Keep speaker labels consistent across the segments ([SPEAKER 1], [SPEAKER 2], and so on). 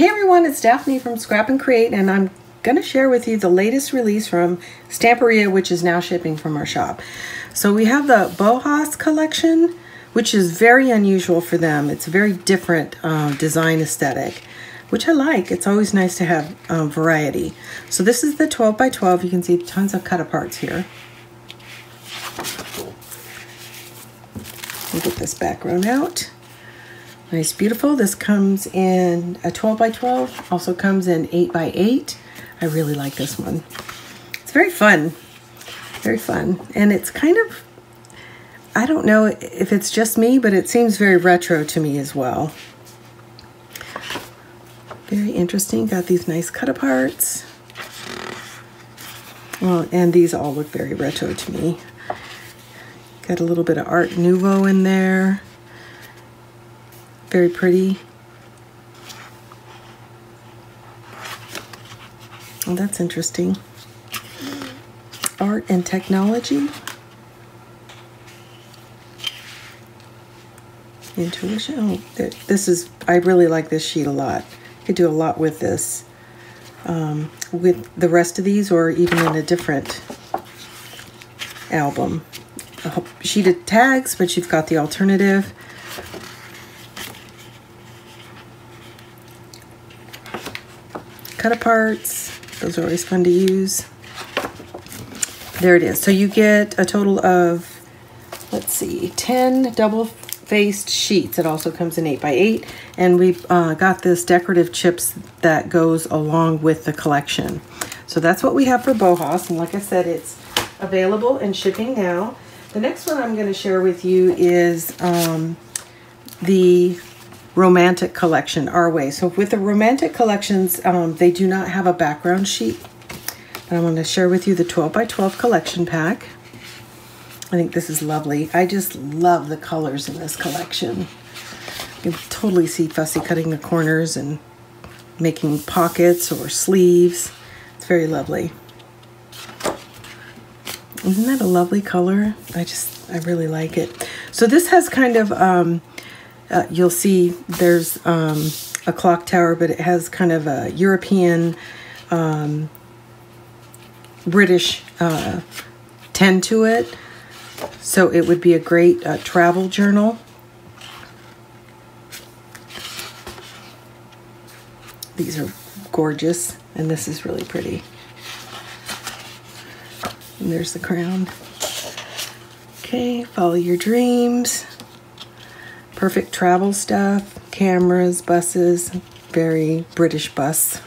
[SPEAKER 1] Hey everyone, it's Daphne from Scrap and Create, and I'm going to share with you the latest release from Stamperia, which is now shipping from our shop. So we have the Bauhaus collection, which is very unusual for them. It's a very different um, design aesthetic, which I like. It's always nice to have um, variety. So this is the 12 by 12. You can see tons of cut aparts here. Get this background out. Nice, beautiful. This comes in a 12 by 12, also comes in 8 by 8. I really like this one. It's very fun, very fun. And it's kind of, I don't know if it's just me, but it seems very retro to me as well. Very interesting. Got these nice cut aparts. Well, and these all look very retro to me. Got a little bit of Art Nouveau in there. Very pretty. Oh, that's interesting. Art and technology. Intuition. Oh, this is, I really like this sheet a lot. Could do a lot with this. Um, with the rest of these or even in a different album. A sheet of tags, but you've got the alternative. Cut aparts. Those are always fun to use. There it is. So you get a total of, let's see, 10 double-faced sheets. It also comes in 8 by 8 And we've uh, got this decorative chips that goes along with the collection. So that's what we have for Bauhaus. And like I said, it's available and shipping now. The next one I'm going to share with you is um, the romantic collection our way. So with the romantic collections, um, they do not have a background sheet. But I'm going to share with you the 12 by 12 collection pack. I think this is lovely. I just love the colors in this collection. You can totally see Fussy cutting the corners and making pockets or sleeves. It's very lovely. Isn't that a lovely color? I just, I really like it. So this has kind of um, uh, you'll see there's um, a clock tower, but it has kind of a European, um, British uh, tend to it. So it would be a great uh, travel journal. These are gorgeous, and this is really pretty. And there's the crown. Okay, follow your dreams perfect travel stuff, cameras, buses, very British bus.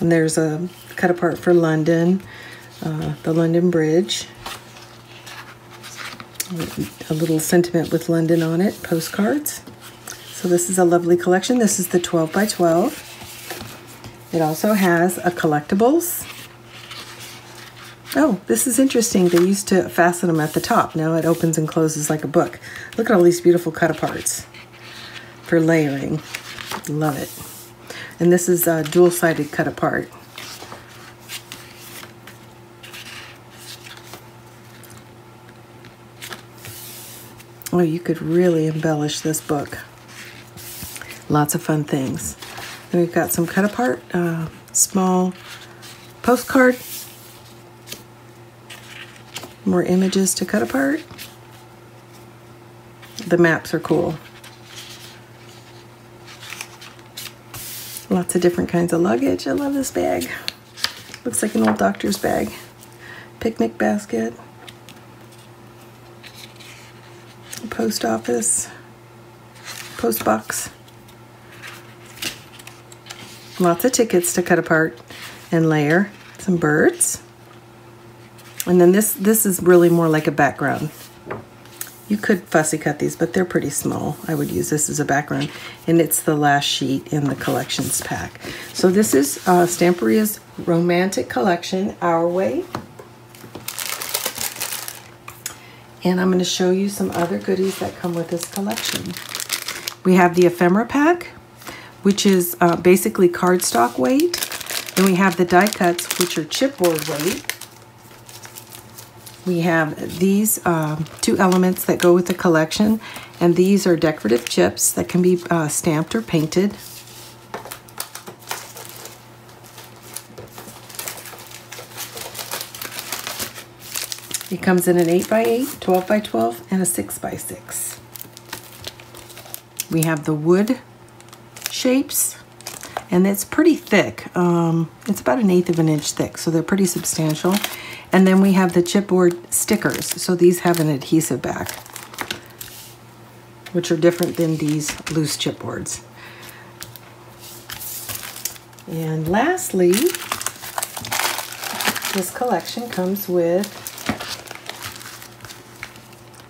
[SPEAKER 1] and there's a cut apart for London, uh, the London Bridge. A little sentiment with London on it, postcards. So this is a lovely collection. This is the 12 by 12. It also has a collectibles Oh, this is interesting. They used to fasten them at the top. Now it opens and closes like a book. Look at all these beautiful cut aparts for layering. Love it. And this is a dual-sided cut apart. Oh, you could really embellish this book. Lots of fun things. Then we've got some cut apart, uh, small postcard more images to cut apart. The maps are cool. Lots of different kinds of luggage. I love this bag. Looks like an old doctor's bag. Picnic basket. Post office. Post box. Lots of tickets to cut apart and layer. Some birds. And then this, this is really more like a background. You could fussy cut these, but they're pretty small. I would use this as a background. And it's the last sheet in the collections pack. So this is uh, Stamperia's Romantic Collection, Our Way. And I'm going to show you some other goodies that come with this collection. We have the ephemera pack, which is uh, basically cardstock weight. Then we have the die cuts, which are chipboard weight. We have these um, two elements that go with the collection, and these are decorative chips that can be uh, stamped or painted. It comes in an 8x8, 12x12, and a 6x6. We have the wood shapes, and it's pretty thick. Um, it's about an eighth of an inch thick, so they're pretty substantial. And then we have the chipboard stickers. So these have an adhesive back, which are different than these loose chipboards. And lastly, this collection comes with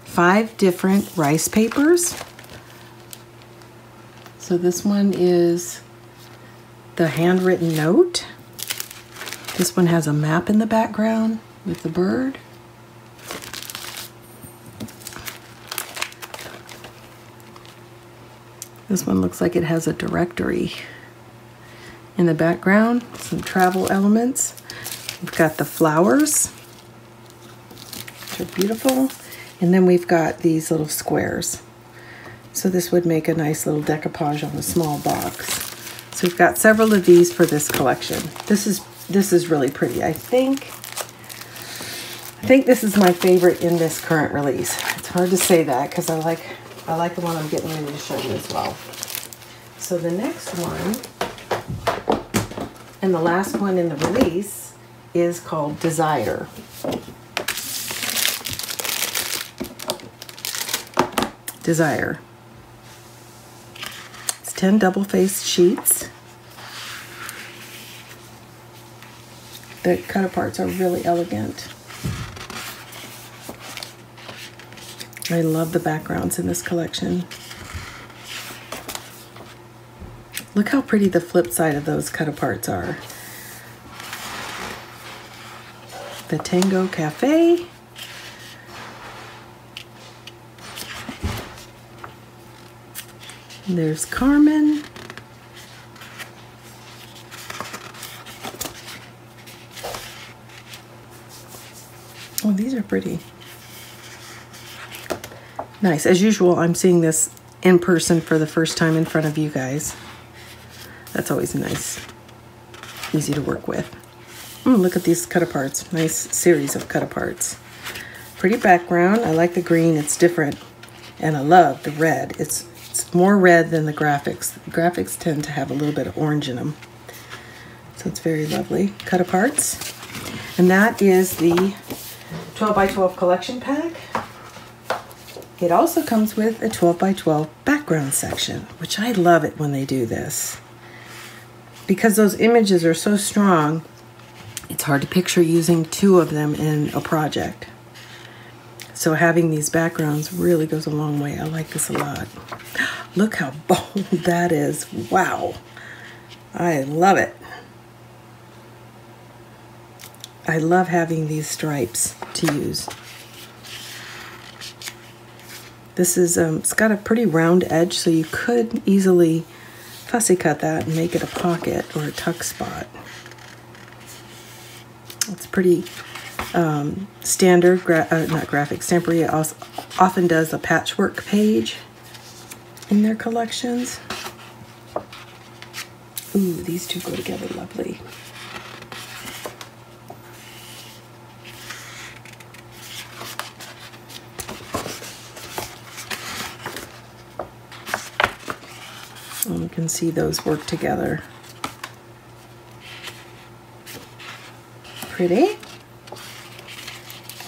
[SPEAKER 1] five different rice papers. So this one is the handwritten note. This one has a map in the background with the bird. This one looks like it has a directory in the background, some travel elements. We've got the flowers, which are beautiful. And then we've got these little squares. So this would make a nice little decoupage on a small box. So we've got several of these for this collection. This is this is really pretty. I think think this is my favorite in this current release. It's hard to say that because I like I like the one I'm getting ready to show you as well. So the next one and the last one in the release is called Desire. Desire. It's 10 double-faced sheets. The cut aparts are really elegant. I love the backgrounds in this collection. Look how pretty the flip side of those cut aparts are. The Tango Cafe. There's Carmen. Oh, these are pretty. Nice. As usual, I'm seeing this in person for the first time in front of you guys. That's always nice. Easy to work with. Look at these cut aparts. Nice series of cut aparts. Pretty background. I like the green. It's different. And I love the red. It's, it's more red than the graphics. The graphics tend to have a little bit of orange in them. So it's very lovely. Cut aparts. And that is the 12 by 12 collection pack. It also comes with a 12 by 12 background section, which I love it when they do this. Because those images are so strong, it's hard to picture using two of them in a project. So having these backgrounds really goes a long way. I like this a lot. Look how bold that is. Wow. I love it. I love having these stripes to use. This is, um, it's got a pretty round edge, so you could easily fussy cut that and make it a pocket or a tuck spot. It's pretty um, standard, gra uh, not graphic, Stamperia also often does a patchwork page in their collections. Ooh, these two go together lovely. Can see those work together. Pretty.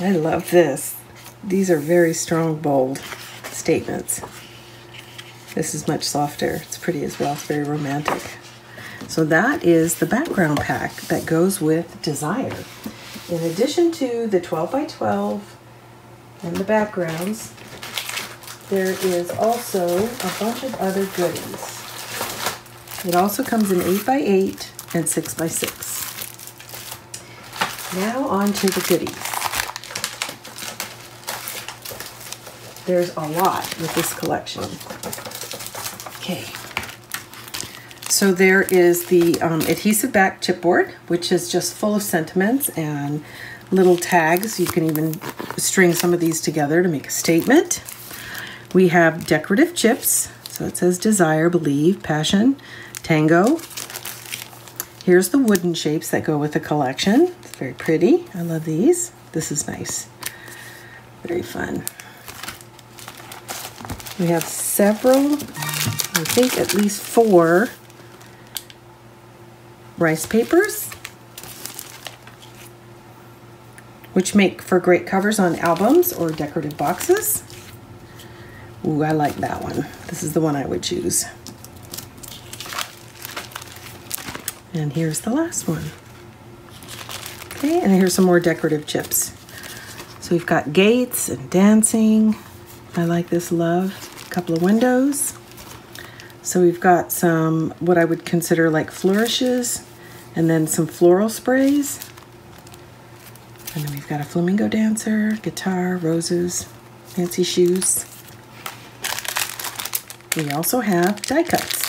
[SPEAKER 1] I love this. These are very strong, bold statements. This is much softer. It's pretty as well. It's very romantic. So that is the background pack that goes with Desire. In addition to the 12 by 12 and the backgrounds, there is also a bunch of other goodies. It also comes in 8 by 8 and 6 by 6 Now on to the goodies. There's a lot with this collection. Okay. So there is the um, adhesive back chipboard, which is just full of sentiments and little tags. You can even string some of these together to make a statement. We have decorative chips. So it says desire, believe, passion, tango. Here's the wooden shapes that go with the collection. It's very pretty. I love these. This is nice. Very fun. We have several, I think at least four rice papers, which make for great covers on albums or decorative boxes. Ooh, I like that one. This is the one I would choose. And here's the last one. Okay, and here's some more decorative chips. So we've got gates and dancing. I like this love. A couple of windows. So we've got some, what I would consider like flourishes, and then some floral sprays. And then we've got a flamenco dancer, guitar, roses, fancy shoes. We also have die cuts.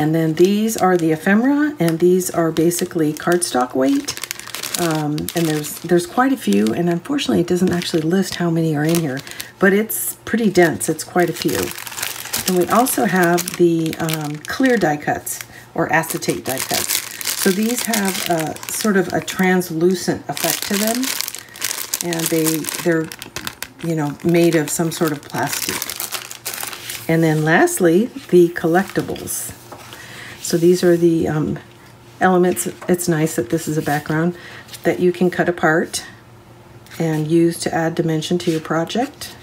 [SPEAKER 1] And then these are the ephemera, and these are basically cardstock weight. Um, and there's there's quite a few, and unfortunately it doesn't actually list how many are in here, but it's pretty dense. It's quite a few. And we also have the um, clear die cuts, or acetate die cuts. So these have a, sort of a translucent effect to them, and they they're you know made of some sort of plastic. And then lastly, the collectibles. So these are the um, elements. It's nice that this is a background that you can cut apart and use to add dimension to your project.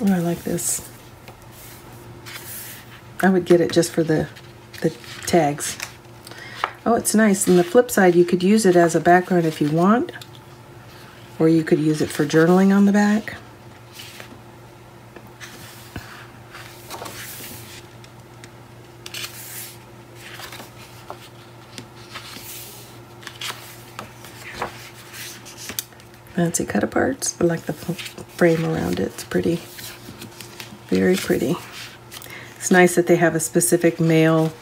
[SPEAKER 1] Oh, I like this. I would get it just for the, the tags. Oh, it's nice. And the flip side, you could use it as a background if you want or you could use it for journaling on the back. Fancy cut aparts. I like the frame around it. It's pretty. Very pretty. It's nice that they have a specific male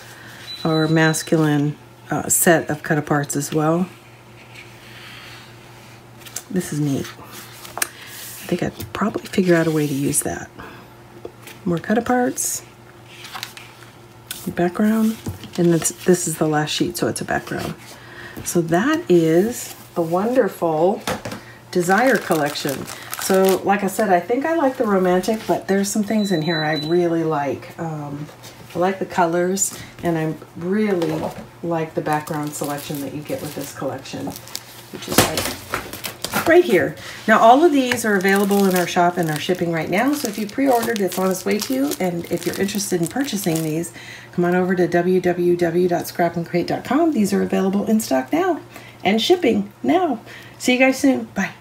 [SPEAKER 1] or masculine uh, set of cut aparts as well. This is neat. I think I'd probably figure out a way to use that. More cut aparts. Background. And this, this is the last sheet, so it's a background. So that is the wonderful Desire collection. So like I said, I think I like the romantic, but there's some things in here I really like. Um, I like the colors, and I really like the background selection that you get with this collection, which is like right here. Now all of these are available in our shop and are shipping right now. So if you pre-ordered, it's on its way to you. And if you're interested in purchasing these, come on over to www.scrapncreate.com. These are available in stock now and shipping now. See you guys soon. Bye.